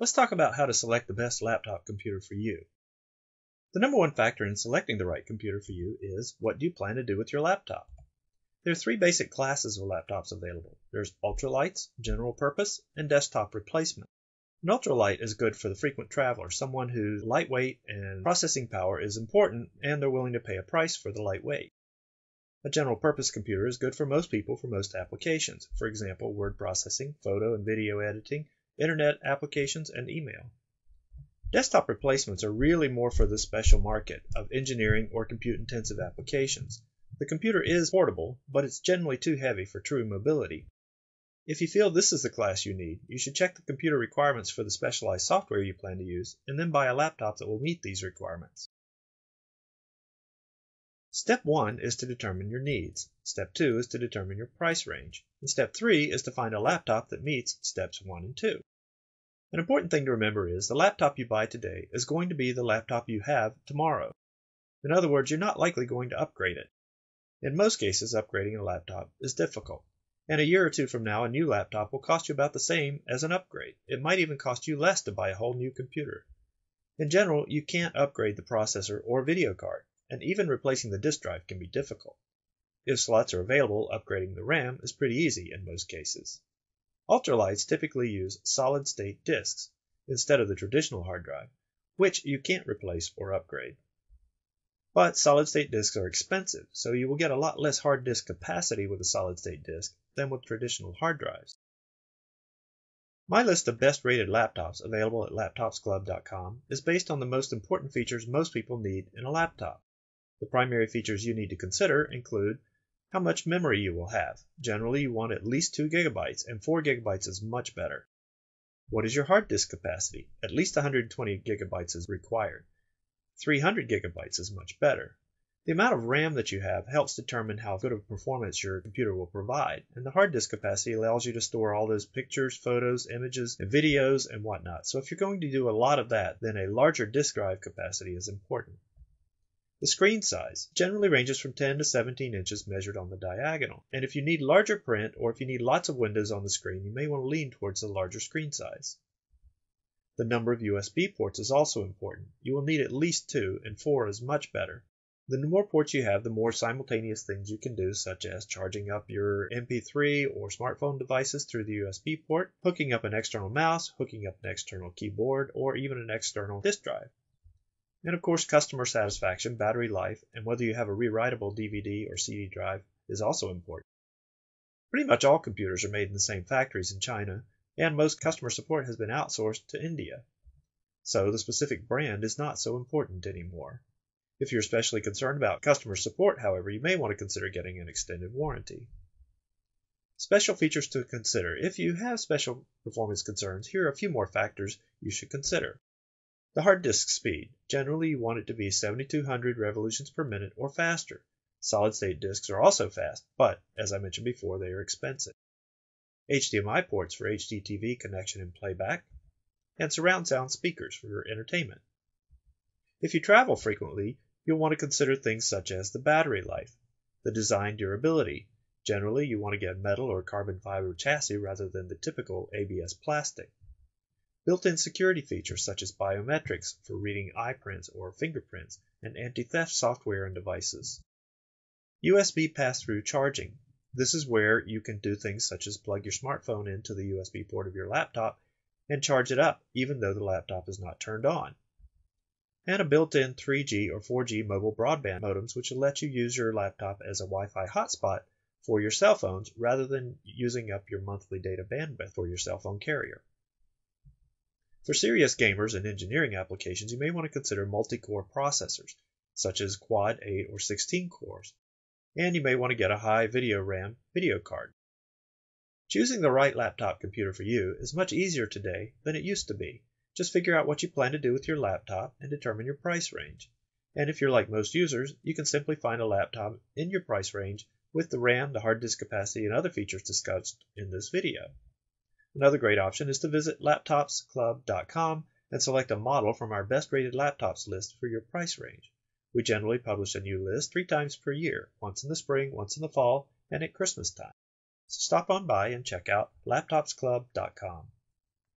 Let's talk about how to select the best laptop computer for you. The number one factor in selecting the right computer for you is what do you plan to do with your laptop? There are three basic classes of laptops available. There's ultralights, general purpose, and desktop replacement. An ultralight is good for the frequent traveler, someone whose lightweight and processing power is important and they're willing to pay a price for the lightweight. A general purpose computer is good for most people for most applications, for example, word processing, photo and video editing, internet applications, and email. Desktop replacements are really more for the special market of engineering or compute intensive applications. The computer is portable, but it's generally too heavy for true mobility. If you feel this is the class you need, you should check the computer requirements for the specialized software you plan to use, and then buy a laptop that will meet these requirements. Step 1 is to determine your needs. Step 2 is to determine your price range. And step 3 is to find a laptop that meets steps 1 and 2. An important thing to remember is the laptop you buy today is going to be the laptop you have tomorrow. In other words, you're not likely going to upgrade it. In most cases, upgrading a laptop is difficult. And a year or two from now, a new laptop will cost you about the same as an upgrade. It might even cost you less to buy a whole new computer. In general, you can't upgrade the processor or video card and even replacing the disk drive can be difficult. If slots are available, upgrading the RAM is pretty easy in most cases. Ultralights typically use solid-state disks instead of the traditional hard drive, which you can't replace or upgrade. But solid-state disks are expensive, so you will get a lot less hard disk capacity with a solid-state disk than with traditional hard drives. My list of best rated laptops available at laptopsclub.com is based on the most important features most people need in a laptop. The primary features you need to consider include how much memory you will have. Generally, you want at least 2 gigabytes, and 4 gigabytes is much better. What is your hard disk capacity? At least 120 gigabytes is required. 300 gigabytes is much better. The amount of RAM that you have helps determine how good of performance your computer will provide, and the hard disk capacity allows you to store all those pictures, photos, images, and videos and whatnot. So if you're going to do a lot of that, then a larger disk drive capacity is important. The screen size generally ranges from 10 to 17 inches measured on the diagonal, and if you need larger print or if you need lots of windows on the screen, you may want to lean towards the larger screen size. The number of USB ports is also important. You will need at least two, and four is much better. The more ports you have, the more simultaneous things you can do, such as charging up your MP3 or smartphone devices through the USB port, hooking up an external mouse, hooking up an external keyboard, or even an external disk drive. And of course, customer satisfaction, battery life, and whether you have a rewritable DVD or CD drive is also important. Pretty much all computers are made in the same factories in China, and most customer support has been outsourced to India. So the specific brand is not so important anymore. If you're especially concerned about customer support, however, you may want to consider getting an extended warranty. Special features to consider. If you have special performance concerns, here are a few more factors you should consider. The hard disk speed. Generally you want it to be 7200 revolutions per minute or faster. Solid state disks are also fast, but as I mentioned before, they are expensive. HDMI ports for HDTV connection and playback, and surround sound speakers for your entertainment. If you travel frequently, you'll want to consider things such as the battery life, the design durability. Generally, you want to get metal or carbon fiber chassis rather than the typical ABS plastic. Built-in security features such as biometrics for reading eye prints or fingerprints, and anti-theft software and devices. USB pass-through charging. This is where you can do things such as plug your smartphone into the USB port of your laptop and charge it up even though the laptop is not turned on. And a built-in 3G or 4G mobile broadband modems which will let you use your laptop as a Wi-Fi hotspot for your cell phones rather than using up your monthly data bandwidth for your cell phone carrier. For serious gamers and engineering applications, you may want to consider multi-core processors, such as quad 8 or 16 cores, and you may want to get a high video RAM video card. Choosing the right laptop computer for you is much easier today than it used to be. Just figure out what you plan to do with your laptop and determine your price range. And if you're like most users, you can simply find a laptop in your price range with the RAM, the hard disk capacity, and other features discussed in this video. Another great option is to visit laptopsclub.com and select a model from our best rated laptops list for your price range. We generally publish a new list three times per year, once in the spring, once in the fall, and at Christmas time. So stop on by and check out laptopsclub.com.